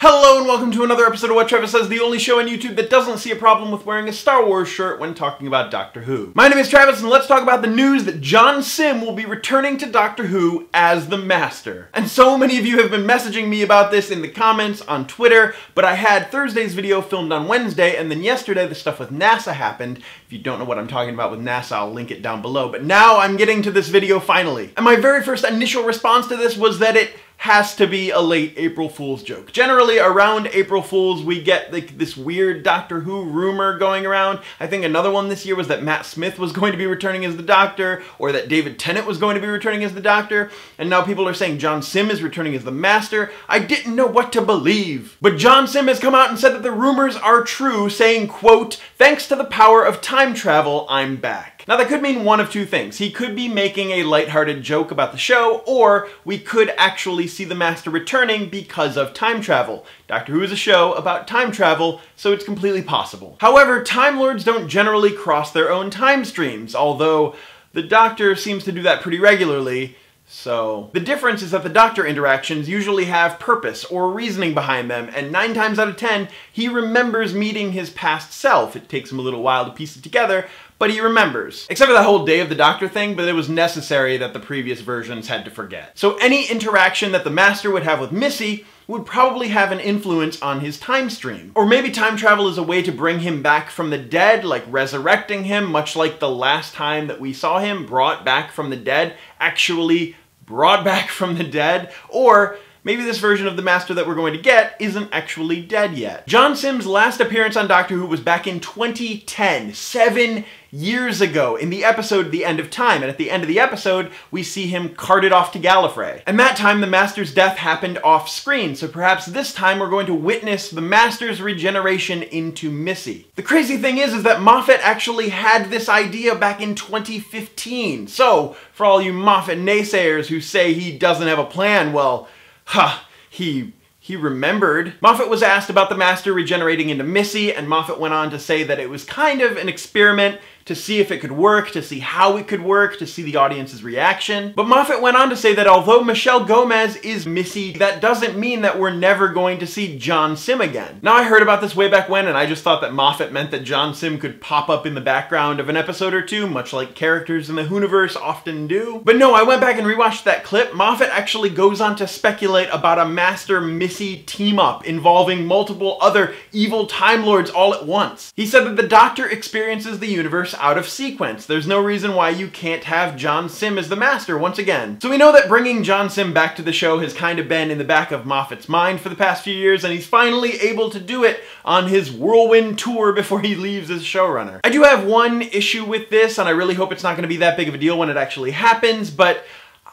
Hello and welcome to another episode of What Travis Says, the only show on YouTube that doesn't see a problem with wearing a Star Wars shirt when talking about Doctor Who. My name is Travis and let's talk about the news that John Simm will be returning to Doctor Who as the Master. And so many of you have been messaging me about this in the comments on Twitter, but I had Thursday's video filmed on Wednesday and then yesterday the stuff with NASA happened. If you don't know what I'm talking about with NASA, I'll link it down below. But now I'm getting to this video finally. And my very first initial response to this was that it has to be a late April Fool's joke. Generally, around April Fool's, we get like this weird Doctor Who rumor going around. I think another one this year was that Matt Smith was going to be returning as the Doctor, or that David Tennant was going to be returning as the Doctor, and now people are saying John Simm is returning as the Master. I didn't know what to believe. But John Simm has come out and said that the rumors are true, saying, quote, thanks to the power of time travel, I'm back. Now that could mean one of two things. He could be making a lighthearted joke about the show, or we could actually see the Master returning because of time travel. Doctor Who is a show about time travel, so it's completely possible. However, Time Lords don't generally cross their own time streams, although the Doctor seems to do that pretty regularly, so, the difference is that the Doctor interactions usually have purpose or reasoning behind them, and 9 times out of 10, he remembers meeting his past self. It takes him a little while to piece it together, but he remembers. Except for that whole Day of the Doctor thing, but it was necessary that the previous versions had to forget. So any interaction that the Master would have with Missy would probably have an influence on his time stream. Or maybe time travel is a way to bring him back from the dead, like resurrecting him, much like the last time that we saw him brought back from the dead, actually brought back from the dead. Or maybe this version of the Master that we're going to get isn't actually dead yet. John Simm's last appearance on Doctor Who was back in 2010, seven years ago, in the episode The End of Time. And at the end of the episode, we see him carted off to Gallifrey. And that time, the Master's death happened off screen, so perhaps this time we're going to witness the Master's regeneration into Missy. The crazy thing is, is that Moffat actually had this idea back in 2015. So, for all you Moffat naysayers who say he doesn't have a plan, well, Ha! He he remembered. Moffat was asked about the Master regenerating into Missy, and Moffat went on to say that it was kind of an experiment to see if it could work, to see how it could work, to see the audience's reaction. But Moffat went on to say that although Michelle Gomez is Missy, that doesn't mean that we're never going to see John Simm again. Now I heard about this way back when and I just thought that Moffat meant that John Simm could pop up in the background of an episode or two, much like characters in the Whoniverse often do. But no, I went back and rewatched that clip. Moffat actually goes on to speculate about a Master Missy team up involving multiple other evil Time Lords all at once. He said that the Doctor experiences the universe out of sequence. There's no reason why you can't have John Simm as the master once again. So we know that bringing John Simm back to the show has kind of been in the back of Moffat's mind for the past few years, and he's finally able to do it on his whirlwind tour before he leaves as showrunner. I do have one issue with this, and I really hope it's not going to be that big of a deal when it actually happens, but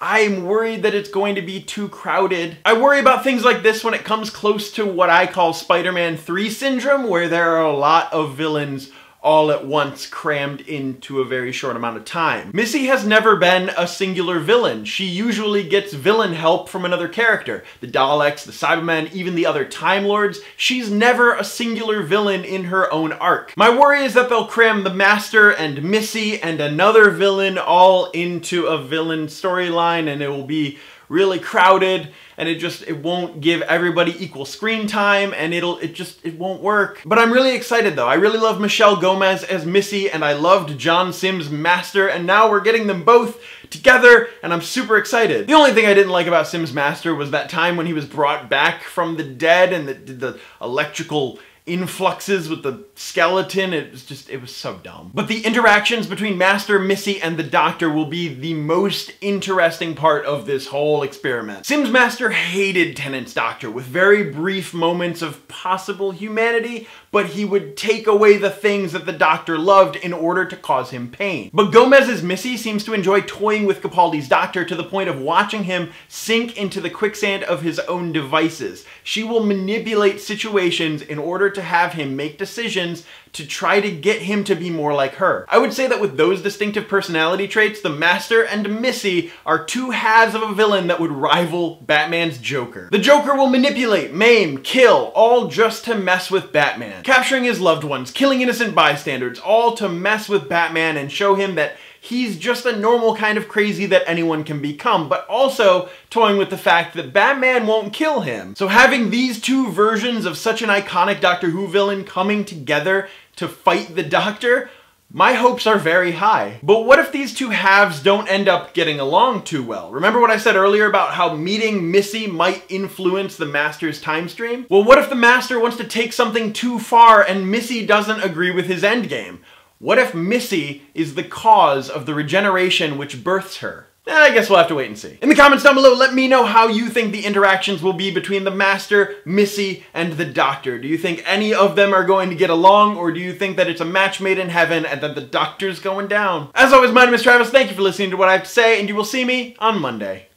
I'm worried that it's going to be too crowded. I worry about things like this when it comes close to what I call Spider-Man 3 syndrome, where there are a lot of villains all at once crammed into a very short amount of time. Missy has never been a singular villain. She usually gets villain help from another character. The Daleks, the Cybermen, even the other Time Lords. She's never a singular villain in her own arc. My worry is that they'll cram the Master and Missy and another villain all into a villain storyline and it will be really crowded and it just it won't give everybody equal screen time and it'll it just it won't work. But i'm really excited though. I really love michelle gomez as missy and i loved john simm's master and now we're getting them both together and i'm super excited. The only thing i didn't like about simm's master was that time when he was brought back from the dead and the, the electrical influxes with the skeleton. It was just, it was so dumb. But the interactions between Master, Missy, and the Doctor will be the most interesting part of this whole experiment. Simm's Master hated Tennant's Doctor with very brief moments of possible humanity, but he would take away the things that the Doctor loved in order to cause him pain. But Gomez's Missy seems to enjoy toying with Capaldi's Doctor to the point of watching him sink into the quicksand of his own devices. She will manipulate situations in order to have him make decisions to try to get him to be more like her. I would say that with those distinctive personality traits, the Master and Missy are two halves of a villain that would rival Batman's Joker. The Joker will manipulate, maim, kill, all just to mess with Batman. Capturing his loved ones, killing innocent bystanders, all to mess with Batman and show him that he's just a normal kind of crazy that anyone can become, but also toying with the fact that Batman won't kill him. So having these two versions of such an iconic Doctor Who villain coming together to fight the Doctor, my hopes are very high. But what if these two halves don't end up getting along too well? Remember what I said earlier about how meeting Missy might influence the Master's time stream? Well, what if the Master wants to take something too far and Missy doesn't agree with his endgame? What if Missy is the cause of the regeneration which births her? Eh, I guess we'll have to wait and see. In the comments down below, let me know how you think the interactions will be between the Master, Missy, and the Doctor. Do you think any of them are going to get along, or do you think that it's a match made in heaven and that the Doctor's going down? As always, my name is Travis. Thank you for listening to what I have to say, and you will see me on Monday.